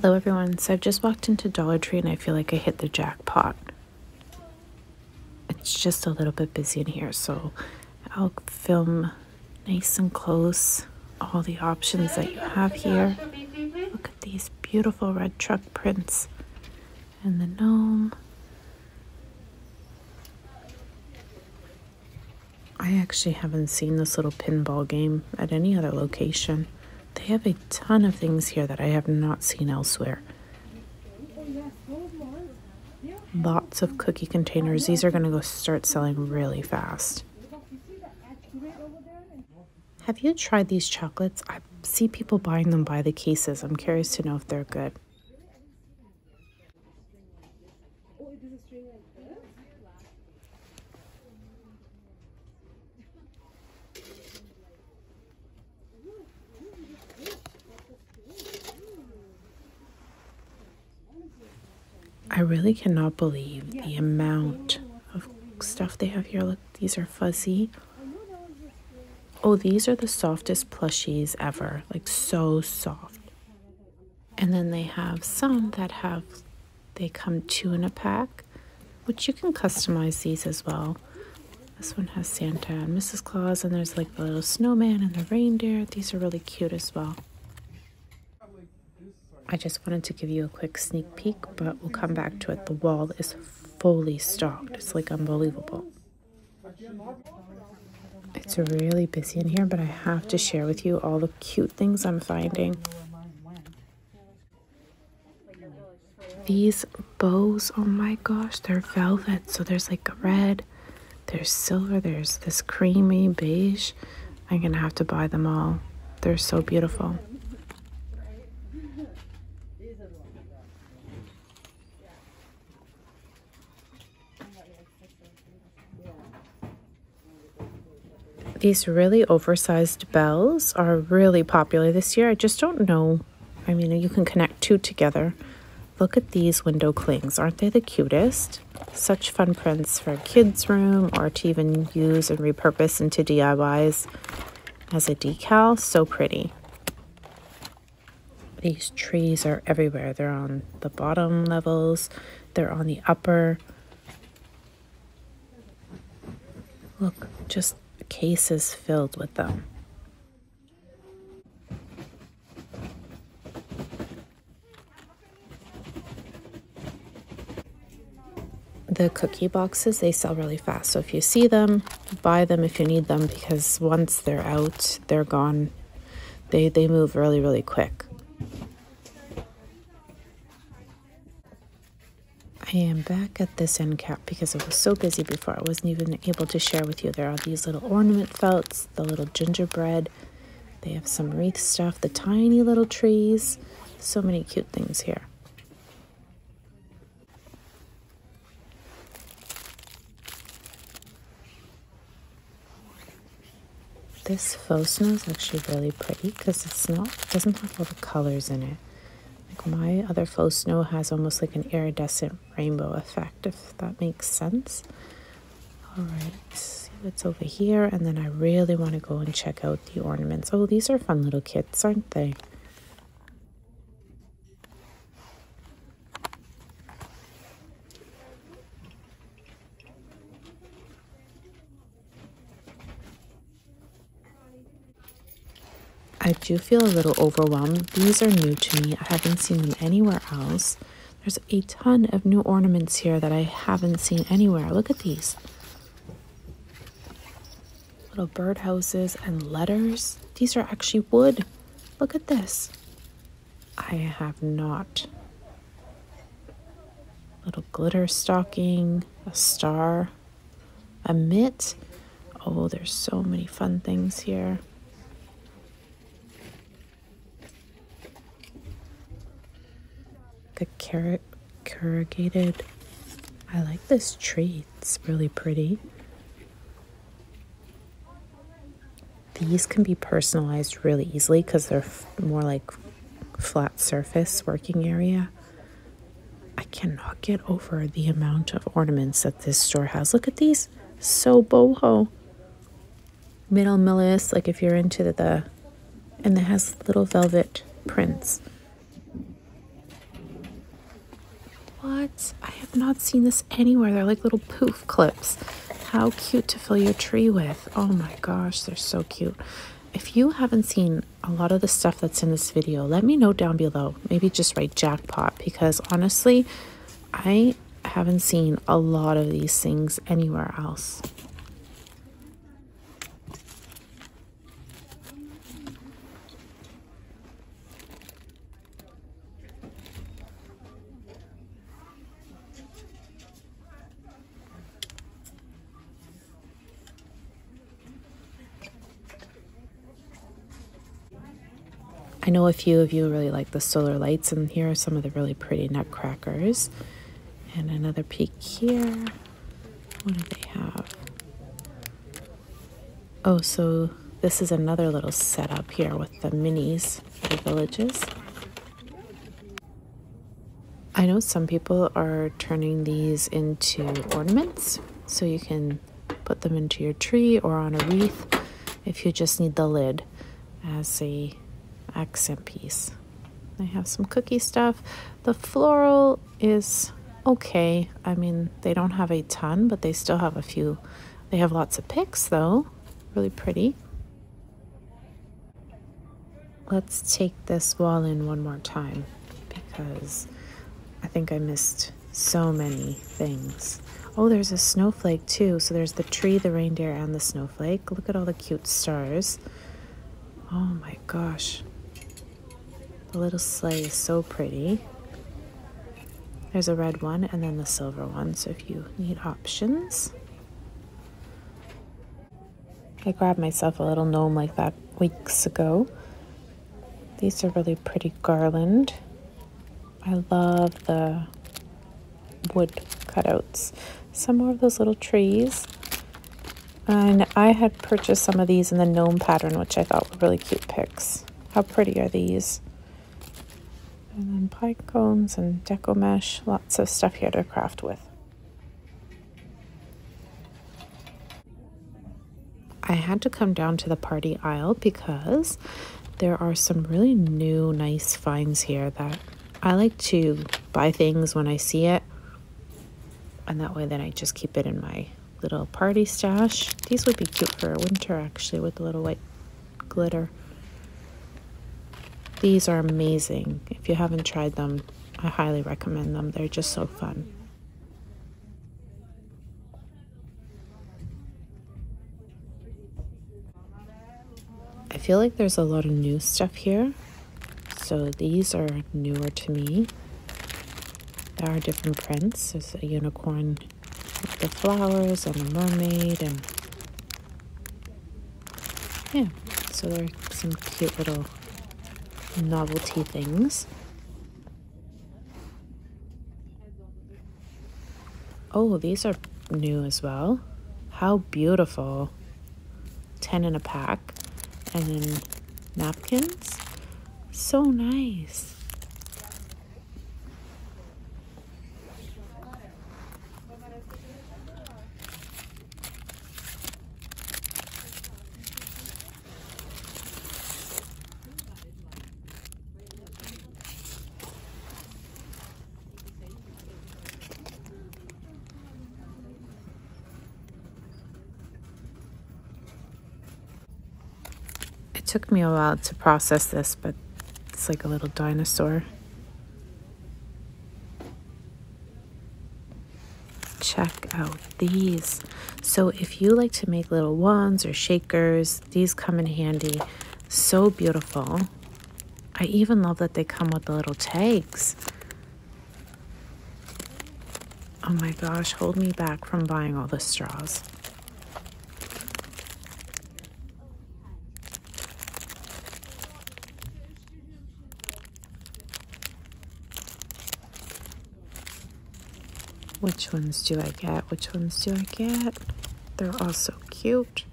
Hello everyone, so I've just walked into Dollar Tree and I feel like I hit the jackpot. It's just a little bit busy in here, so I'll film nice and close all the options that you have here. Look at these beautiful red truck prints and the gnome. I actually haven't seen this little pinball game at any other location. Have a ton of things here that I have not seen elsewhere. Lots of cookie containers. These are going to go start selling really fast. Have you tried these chocolates? I see people buying them by the cases. I'm curious to know if they're good. I really cannot believe the amount of stuff they have here. Look, these are fuzzy. Oh, these are the softest plushies ever. Like so soft. And then they have some that have, they come two in a pack, which you can customize these as well. This one has Santa and Mrs. Claus, and there's like the little snowman and the reindeer. These are really cute as well. I just wanted to give you a quick sneak peek, but we'll come back to it. The wall is fully stocked. It's like unbelievable. It's really busy in here, but I have to share with you all the cute things I'm finding. These bows, oh my gosh, they're velvet. So there's like red, there's silver, there's this creamy beige. I'm gonna have to buy them all. They're so beautiful. These really oversized bells are really popular this year. I just don't know. I mean, you can connect two together. Look at these window clings. Aren't they the cutest? Such fun prints for a kid's room or to even use and repurpose into DIYs as a decal. So pretty. These trees are everywhere. They're on the bottom levels. They're on the upper. Look, just cases filled with them. The cookie boxes, they sell really fast. So if you see them, buy them if you need them because once they're out, they're gone. They, they move really, really quick. I am back at this end cap because I was so busy before I wasn't even able to share with you. There are these little ornament felts, the little gingerbread. They have some wreath stuff, the tiny little trees. So many cute things here. This faux snow is actually really pretty because it's not doesn't have all the colors in it. My other faux snow has almost like an iridescent rainbow effect, if that makes sense. All right, see what's over here. And then I really want to go and check out the ornaments. Oh, these are fun little kits, aren't they? I do feel a little overwhelmed. These are new to me. I haven't seen them anywhere else. There's a ton of new ornaments here that I haven't seen anywhere. Look at these. Little birdhouses and letters. These are actually wood. Look at this. I have not. Little glitter stocking, a star, a mitt. Oh, there's so many fun things here. A carrot corrugated. I like this tree. It's really pretty. These can be personalized really easily because they're more like flat surface working area. I cannot get over the amount of ornaments that this store has. Look at these. So boho. Minimalist, like if you're into the, and it has little velvet prints. What? I have not seen this anywhere. They're like little poof clips. How cute to fill your tree with. Oh my gosh, they're so cute. If you haven't seen a lot of the stuff that's in this video, let me know down below. Maybe just write jackpot because honestly, I haven't seen a lot of these things anywhere else. I know a few of you really like the solar lights, and here are some of the really pretty nutcrackers. And another peek here. What do they have? Oh, so this is another little setup here with the minis for the villages. I know some people are turning these into ornaments, so you can put them into your tree or on a wreath if you just need the lid as a accent piece. I have some cookie stuff. The floral is okay. I mean, they don't have a ton, but they still have a few. They have lots of picks, though. Really pretty. Let's take this wall in one more time because I think I missed so many things. Oh, there's a snowflake too. So there's the tree, the reindeer, and the snowflake. Look at all the cute stars. Oh my gosh. The little sleigh is so pretty. There's a red one and then the silver one, so if you need options. I grabbed myself a little gnome like that weeks ago. These are really pretty garland. I love the wood cutouts. Some more of those little trees. And I had purchased some of these in the gnome pattern, which I thought were really cute picks. How pretty are these? And then pine cones and deco mesh, lots of stuff here to craft with. I had to come down to the party aisle because there are some really new nice finds here that I like to buy things when I see it and that way then I just keep it in my little party stash. These would be cute for winter actually with the little white glitter. These are amazing. If you haven't tried them, I highly recommend them. They're just so fun. I feel like there's a lot of new stuff here. So these are newer to me. There are different prints. There's a unicorn with the flowers and a mermaid and yeah, so there are some cute little novelty things. Oh, these are new as well. How beautiful. 10 in a pack. And then napkins. So nice. Took me a while to process this, but it's like a little dinosaur. Check out these. So if you like to make little wands or shakers, these come in handy. So beautiful. I even love that they come with the little tags. Oh my gosh, hold me back from buying all the straws. Which ones do I get? Which ones do I get? They're all so cute.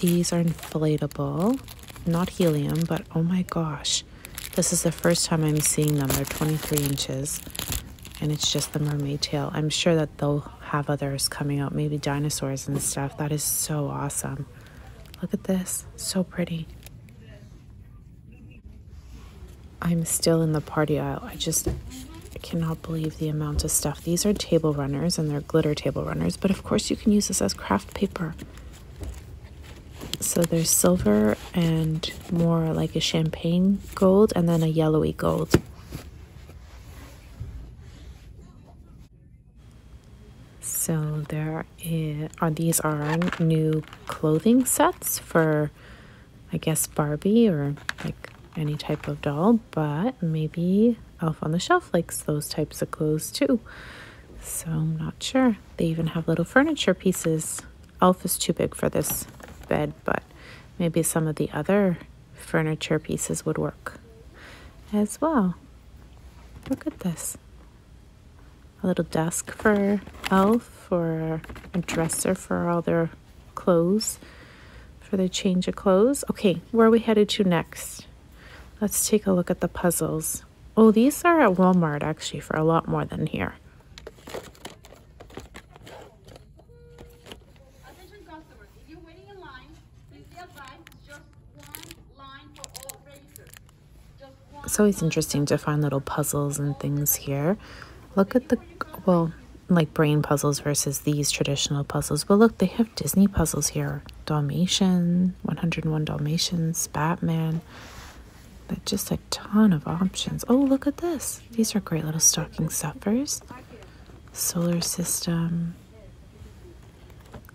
These are inflatable, not helium, but oh my gosh. This is the first time I'm seeing them. They're 23 inches and it's just the mermaid tail. I'm sure that they'll have others coming out, maybe dinosaurs and stuff. That is so awesome. Look at this, so pretty. I'm still in the party aisle. I just I cannot believe the amount of stuff. These are table runners and they're glitter table runners, but of course you can use this as craft paper. So there's silver and more like a champagne gold and then a yellowy gold. So there are these are new clothing sets for I guess Barbie or like any type of doll, but maybe Elf on the Shelf likes those types of clothes too. So I'm not sure. They even have little furniture pieces. Elf is too big for this bed, but maybe some of the other furniture pieces would work as well. Look at this. A little desk for Elf or a dresser for all their clothes, for the change of clothes. Okay, where are we headed to next? Let's take a look at the puzzles. Oh, these are at Walmart actually for a lot more than here. It's always interesting to find little puzzles and things here. Look at the, well, like brain puzzles versus these traditional puzzles. But look, they have Disney puzzles here. Dalmatian, 101 Dalmatians, Batman. But just a ton of options. Oh, look at this. These are great little stocking stuffers. Solar system.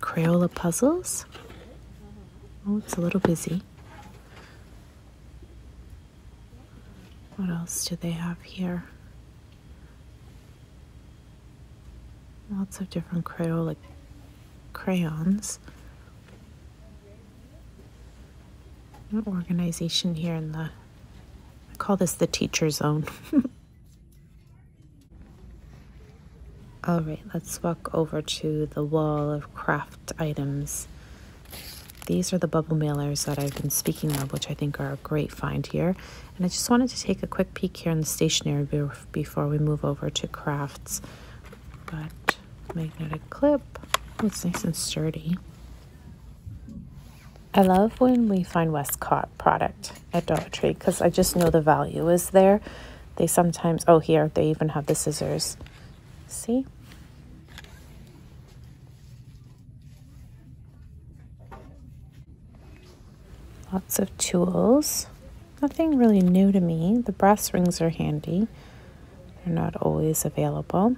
Crayola puzzles. Oh, it's a little busy. What else do they have here? Lots of different Crayola crayons. An organization here in the call this the teacher zone. All right, let's walk over to the wall of craft items. These are the bubble mailers that I've been speaking of, which I think are a great find here. And I just wanted to take a quick peek here in the stationery before we move over to crafts. But magnetic clip, oh, it's nice and sturdy. I love when we find Westcott product at Dollar Tree because I just know the value is there. They sometimes, oh, here, they even have the scissors. See? Lots of tools. Nothing really new to me. The brass rings are handy. They're not always available.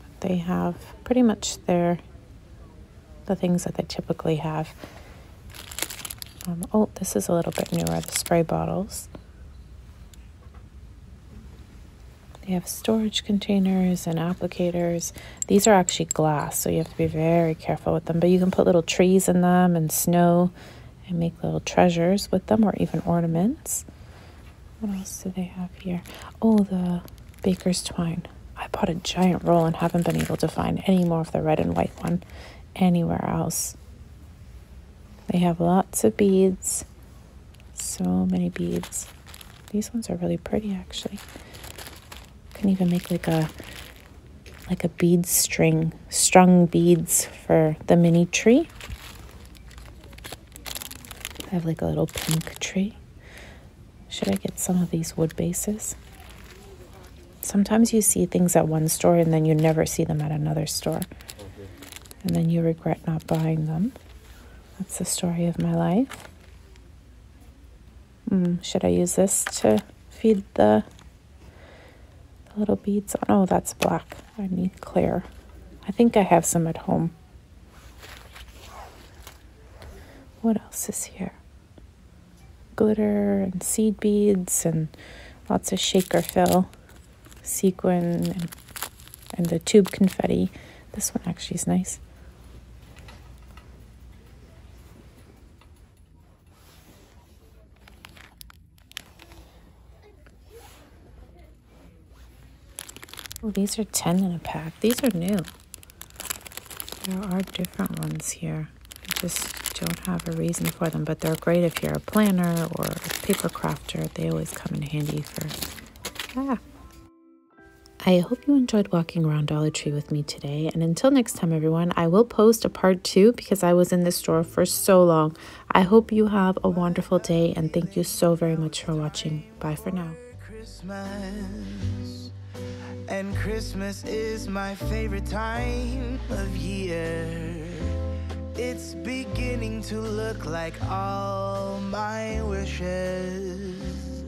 But They have pretty much their the things that they typically have. Um, oh, this is a little bit newer, the spray bottles. They have storage containers and applicators. These are actually glass, so you have to be very careful with them. But you can put little trees in them and snow and make little treasures with them or even ornaments. What else do they have here? Oh, the baker's twine. I bought a giant roll and haven't been able to find any more of the red and white one anywhere else. They have lots of beads, so many beads. These ones are really pretty actually. Can even make like a like a bead string, strung beads for the mini tree. I have like a little pink tree. Should I get some of these wood bases? Sometimes you see things at one store and then you never see them at another store and then you regret not buying them. That's the story of my life. Mm, should I use this to feed the, the little beads on? Oh, that's black. I need clear. I think I have some at home. What else is here? Glitter and seed beads and lots of shaker fill, sequin, and, and the tube confetti. This one actually is nice. These are 10 in a pack. These are new. There are different ones here. I just don't have a reason for them, but they're great if you're a planner or a paper crafter. They always come in handy for... Ah. I hope you enjoyed walking around Dollar Tree with me today. And until next time, everyone, I will post a part two because I was in this store for so long. I hope you have a wonderful day and thank you so very much for watching. Bye for now. Christmas. And Christmas is my favorite time of year. It's beginning to look like all my wishes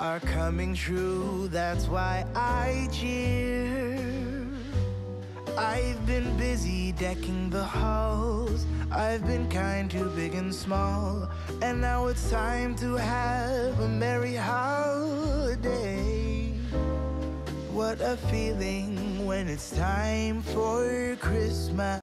are coming true. That's why I cheer. I've been busy decking the halls. I've been kind to big and small. And now it's time to have a merry holiday. What a feeling when it's time for Christmas.